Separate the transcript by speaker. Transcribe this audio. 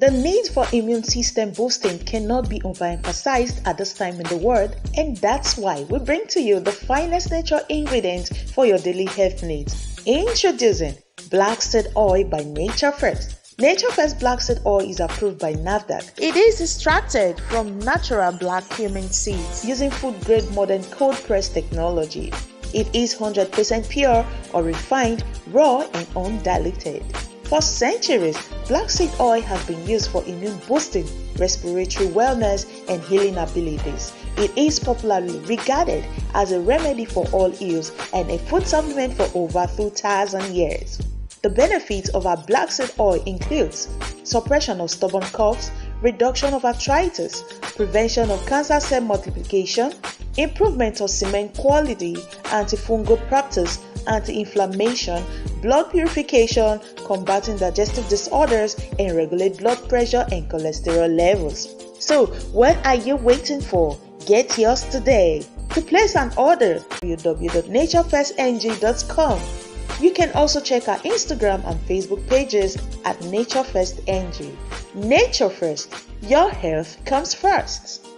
Speaker 1: The need for immune system boosting cannot be overemphasized at this time in the world, and that's why we bring to you the finest natural ingredients for your daily health needs. Introducing Black Seed Oil by Nature First. Nature First Black Seed Oil is approved by NAFDAC. It is extracted from natural black cumin seeds using food grade modern cold press technology. It is 100% pure or refined, raw, and undiluted. For centuries, black seed oil has been used for immune boosting, respiratory wellness, and healing abilities. It is popularly regarded as a remedy for all ills and a food supplement for over 2000 years. The benefits of our black seed oil includes suppression of stubborn coughs, reduction of arthritis, prevention of cancer cell multiplication, improvement of semen quality, antifungal properties, anti-inflammation, blood purification, combating digestive disorders, and regulate blood pressure and cholesterol levels. So, what are you waiting for? Get yours today. To place an order, www.naturefirstng.com you can also check our Instagram and Facebook pages at Nature First NG. Nature First, your health comes first.